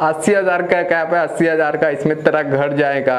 अस्सी हज़ार का कैप है अस्सी हज़ार का इसमें तेरा घर जाएगा।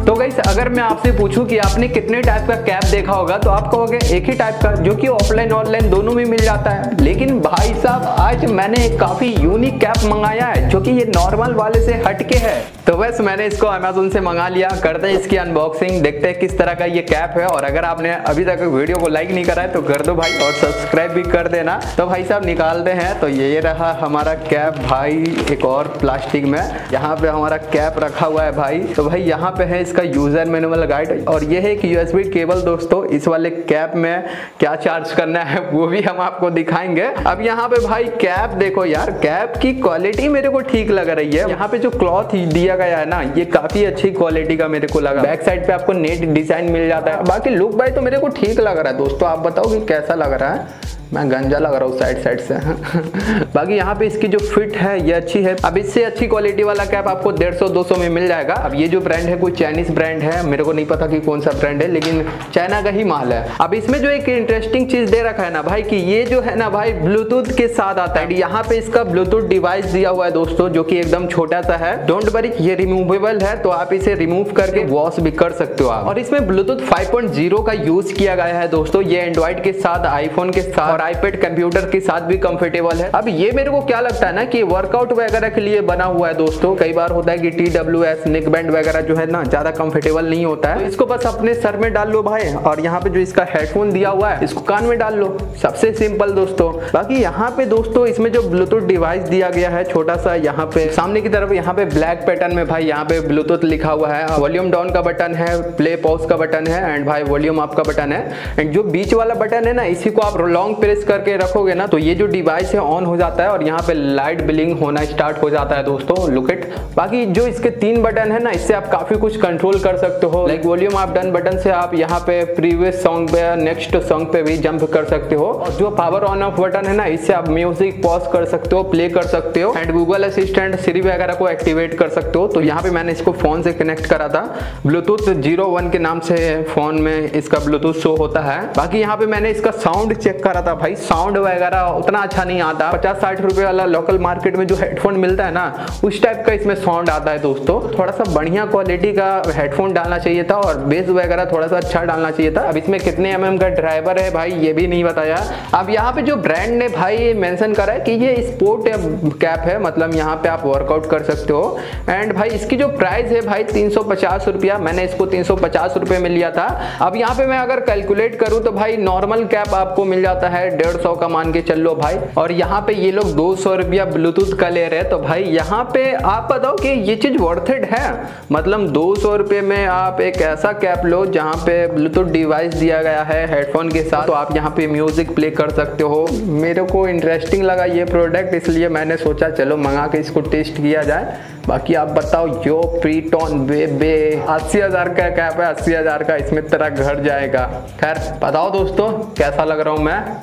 तो गई अगर मैं आपसे पूछूँ कि आपने कितने टाइप का कैप देखा होगा तो आप कहोगे एक ही टाइप का, जो कि ऑफलाइन ऑनलाइन दोनों में मिल जाता है। लेकिन भाई साहब, आज मैंने एक काफ़ी यूनिक कैप मंगाया है, जो कि ये नॉर्मल वाले से हटके है। तो बस मैंने इसको अमेजोन से मंगा लिया, करते हैं इसकी अनबॉक्सिंग देखते हैं किस तरह का ये कैप है। और अगर आपने अभी तक वीडियो को लाइक नहीं करा है तो कर दो भाई, और सब्सक्राइब भी कर देना। तो भाई साहब, निकालते हैं तो ये रहा हमारा कैप भाई, एक और प्लास्टिक में। यहाँ पे हमारा कैप रखा हुआ है भाई। तो भाई, यहाँ पे है इसका यूज़र मैनुअल गाइड और ये है कि यूएसबी केबल दोस्तों, इस वाले कैप में क्या चार्ज करना है, वो भी हम आपको दिखाएँगे। अब यहाँ पे भाई कैप देखो यार कैप की क्वालिटी मेरे को ठीक लग रही है। यहाँ पे जो क्लॉथ दिया गया है ना, ये काफ़ी अच्छी क्वालिटी का मेरे को लगा। बैक साइड पे आपको नेट डिज़ाइन मिल जाता है। बाकी लुक भाई तो मेरे को ठीक लग रहा है। दोस्तों, आप बताओ कि कैसा लग रहा है? मैं गंजा लग रहा हूँ साइड साइड से। बाकी यहाँ पे इसकी जो फिट है, ये अच्छी है। अब इससे अच्छी क्वालिटी वाला कैप आपको डेढ़ सौ, दो सौ में मिल जाएगा। अब ये जो ब्रांड है, कोई चाइनीज़ ब्रांड है, मेरे को नहीं पता कि कौन सा ब्रांड है, लेकिन चाइना का ही माल है। अब इसमें जो एक इंटरेस्टिंग चीज़ दे रखा है ना भाई, कि ये जो है ना भाई ब्लूटूथ के साथ आता है। यहाँ पे इसका ब्लूटूथ डिवाइस दिया हुआ है दोस्तों, जो की एकदम छोटा सा है। डोंट वरी ये रिमूवेबल है तो आप इसे रिमूव करके वॉश भी कर सकते हो आप। और इसमें ब्लूटूथ फाइव का यूज़ किया गया है दोस्तों, ये एंड्रॉइड के साथ आईफोन के साथ। और आईपेड कंप्यूटर के साथ भी कंफर्टेबल है। अब ये मेरे को क्या लगता है ना कि वर्कआउट वगैरह के लिए बना हुआ है दोस्तों। कई बार होता है कि T W S neck band वगैरह जो है ना, ज़्यादा कंफर्टेबल नहीं होता है। तो इसको बस अपने सर में डाल लो भाई, और यहाँ पे जो इसका हेडफोन दिया हुआ है, इसको कान में डाल लो। सबसे सिंपल दोस्तों। बाकी यहाँ पे दोस्तों, इसमें जो ब्लूटूथ डिवाइस दिया गया है छोटा सा यहाँ पे, सामने की तरफ़ यहाँ पे ब्लैक पैटर्न में भाई यहाँ पे ब्लूटूथ लिखा हुआ है। वॉल्यूम डाउन का बटन है प्ले पॉज का बटन है एंड भाई वॉल्यूम अप का बटन है। एंड जो बीच वाला बटन है ना, इसी को आप लॉन्ग प्रेस करके रखोगे ना तो ये जो डिवाइस है ऑन हो जाता है और यहाँ पे लाइट बिलिंग होना स्टार्ट हो जाता है दोस्तों लुक इट बाकी जो इसके तीन बटन है ना इससे आप काफ़ी कुछ कंट्रोल कर सकते हो। लाइक वॉल्यूम आप डन बटन से आप यहाँ पे प्रीवियस सॉन्ग पे नेक्स्ट सॉन्ग पे भी जंप कर सकते हो। और जो पावर ऑन ऑफ़ बटन है ना इससे आप म्यूज़िक पॉज कर सकते हो प्ले कर सकते हो। एंड गूगल असिस्टेंट सीरी वगैरह को एक्टिवेट कर सकते हो। तो यहाँ पे मैंने इसको फ़ोन से कनेक्ट करा था। ब्लूटूथ ज़ीरो वन के नाम से फ़ोन में इसका ब्लूटूथ शो होता है। बाकी यहाँ पे मैंने इसका साउंड चेक करा था। भाई साउंड वगैरह उतना अच्छा नहीं आता। पचास साठ रुपए वाला लोकल मार्केट में जो हेडफोन मिलता है ना, उस टाइप का इसमें साउंड आता है दोस्तों। थोड़ा सा बढ़िया क्वालिटी का हेडफोन डालना चाहिए था और बेस वगैरह थोड़ा सा अच्छा डालना चाहिए था। अब इसमें कितने एम का ड्राइवर है भाई, ये भी नहीं बताया। अब यहाँ पे जो ब्रांड ने भाई मेंशन करा है कि ये स्पोर्ट कैप है मतलब यहाँ पे आप वर्कआउट कर सकते हो। एंड भाई, इसकी जो प्राइस है भाई, तीन रुपया। मैंने इसको तीन रुपए में लिया था। अब यहाँ पे मैं अगर कैलकुलेट करूँ तो भाई नॉर्मल कैप आपको मिल जाता है डेढ़ सौ का मान के चल लो भाई। और यहाँ पे ये लोग दो सौ रुपया ब्लूटूथ का ले रहे हैं तो भाई यहाँ पे आप बताओ कि ये चीज़ वर्थेड है? मतलब दो सौ रुपये में आप एक ऐसा कैप लो जहाँ पे ब्लूटूथ डिवाइस दिया गया है हेडफोन के साथ तो आप यहाँ पे म्यूज़िक प्ले कर सकते हो। मेरे को इंटरेस्टिंग लगा ये प्रोडक्ट इसलिए मैंने सोचा चलो मंगा के इसको टेस्ट किया जाए। बाकी आप बताओ, यो प्रीटॉन बे अस्सी हज़ार का कैप है, अस्सी हज़ार का, इसमें तेरा घर जाएगा। खैर, बताओ दोस्तों, कैसा लग रहा हूँ मैं?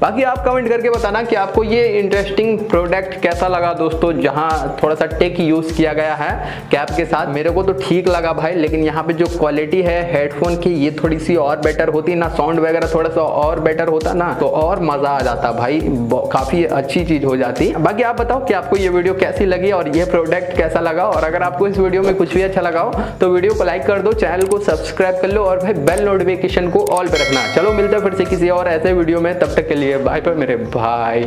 बाकी आप कमेंट करके बताना कि आपको ये इंटरेस्टिंग प्रोडक्ट कैसा लगा दोस्तों, जहाँ थोड़ा सा टेक यूज़ किया गया है कैप के साथ मेरे को तो ठीक लगा भाई, लेकिन यहाँ पे जो क्वालिटी है हेडफोन की, ये थोड़ी सी और बेटर होती, ना साउंड वगैरह थोड़ा सा और बेटर होता ना तो और मज़ा आ जाता भाई काफ़ी अच्छी चीज़ हो जाती। बाकी आप बताओ कि आपको ये वीडियो कैसी लगी और ये प्रोडक्ट कैसा लगा? और अगर आपको इस वीडियो में कुछ भी अच्छा लगा तो वीडियो को लाइक कर दो चैनल को सब्सक्राइब कर लो और भाई बेल नोटिफिकेशन को ऑल पर रखना। चलो मिलते हैं फिर से किसी और ऐसे वीडियो में, तब तक के लिए बाय बाय मेरे भाई।